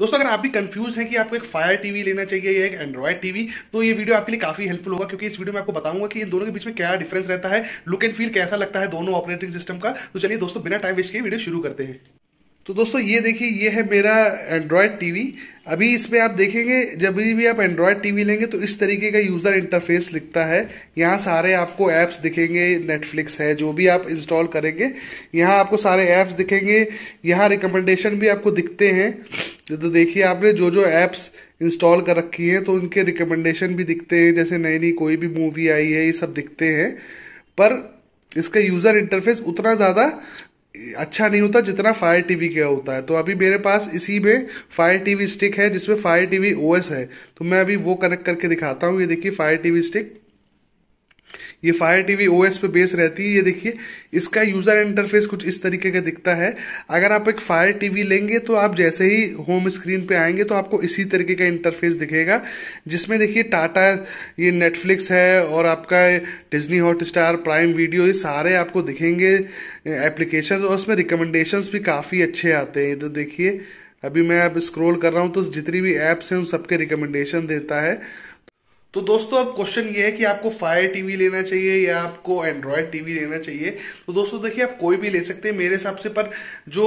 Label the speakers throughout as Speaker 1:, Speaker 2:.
Speaker 1: दोस्तों, अगर आप भी कंफ्यूज हैं कि आपको एक फायर टीवी लेना चाहिए या एक एंड्रॉयड टीवी तो ये वीडियो आपके लिए काफ़ी हेल्पफुल होगा, क्योंकि इस वीडियो में आपको बताऊँगा कि इन दोनों के बीच में क्या डिफरेंस रहता है लुक एंड फील कैसा लगता है दोनों ऑपरेटिंग सिस्टम का। तो चलिए दोस्तों, बिना टाइम वेस्ट के वीडियो शुरू करते हैं। तो दोस्तों, ये देखिए, ये है मेरा एंड्रॉयड टीवी अभी इसमें आप देखेंगे, जब भी आप एंड्रॉयड टीवी लेंगे तो इस तरीके का यूज़र इंटरफेस लिखता है। यहाँ सारे आपको एप्स दिखेंगे नेटफ्लिक्स है, जो भी आप इंस्टॉल करेंगे, यहाँ आपको सारे एप्स दिखेंगे। यहाँ रिकमेंडेशन भी आपको दिखते हैं। तो देखिए, आपने जो जो एप्स इंस्टॉल कर रखी है तो उनके रिकमेंडेशन भी दिखते हैं। जैसे नई नई कोई भी मूवी आई है, ये सब दिखते हैं। पर इसका यूज़र इंटरफेस उतना ज़्यादा अच्छा नहीं होता जितना फायर टीवी का होता है। तो अभी मेरे पास इसी में फायर टीवी स्टिक है, जिसमें फायर टीवी ओएस है। तो मैं अभी वो कनेक्ट करके दिखाता हूँ। ये देखिए फायर टीवी स्टिक ये फायर टीवी ओएस पे बेस रहती है। ये देखिए, इसका यूज़र इंटरफेस कुछ इस तरीके का दिखता है। अगर आप एक फायर टीवी लेंगे तो आप जैसे ही होम स्क्रीन पे आएँगे तो आपको इसी तरीके का इंटरफेस दिखेगा, जिसमें देखिए टाटा ये नेटफ्लिक्स है, और आपका Disney Hotstar Prime Video ये सारे आपको दिखेंगे एप्लीकेशन और उसमें रिकमेंडेशन भी काफ़ी अच्छे आते हैं। तो देखिए, अभी मैं अब स्क्रोल कर रहा हूँ तो जितनी भी एप्स हैं, उन सबके रिकमेंडेशन देता है। तो दोस्तों, अब क्वेश्चन ये है कि आपको फायर टीवी लेना चाहिए या आपको एंड्रॉयड टीवी लेना चाहिए। तो दोस्तों, देखिए, आप कोई भी ले सकते हैं मेरे हिसाब से, पर जो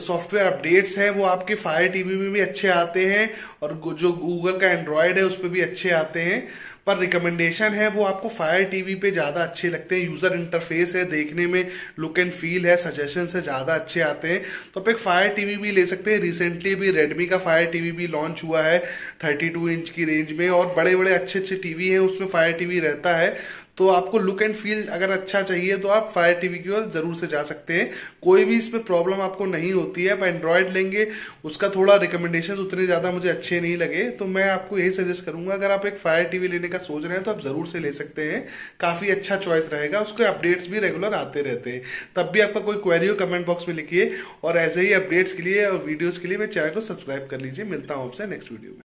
Speaker 1: सॉफ्टवेयर अपडेट्स हैं, वो आपके फायर टीवी में भी अच्छे आते हैं और जो गूगल का एंड्रॉयड है, उस पर भी अच्छे आते हैं। पर रिकमेंडेशन है, वो आपको फायर टीवी पे ज़्यादा अच्छे लगते हैं। यूज़र इंटरफेस है, देखने में लुक एंड फील है सजेशन से ज़्यादा अच्छे आते हैं। तो आप एक फायर टीवी भी ले सकते हैं। रिसेंटली भी रेडमी का फायर टीवी भी लॉन्च हुआ है 32 इंच की रेंज में। और बड़े बड़े अच्छे अच्छे टीवी है, उसमें फायर टीवी रहता है। तो आपको लुक एंड फील अगर अच्छा चाहिए तो आप फायर टीवी की ओर ज़रूर से जा सकते हैं। कोई भी इसमें प्रॉब्लम आपको नहीं होती है, आप एंड्रॉयड लेंगे, उसका थोड़ा रिकमेंडेशन उतने ज़्यादा मुझे अच्छे नहीं लगे तो मैं आपको यही सजेस्ट करूँगा, अगर आप एक फायर टीवी लेने का सोच रहे हैं तो आप ज़रूर से ले सकते हैं। काफ़ी अच्छा चॉइस रहेगा, उसके अपडेट्स भी रेगुलर आते रहते हैं। तब भी आपका कोई क्वेरी हो कमेंट बॉक्स में लिखिए, और ऐसे ही अपडेट्स के लिए और वीडियोज़ के लिए मैं चैनल को सब्सक्राइब कर लीजिए। मिलता हूँ आपसे नेक्स्ट वीडियो में।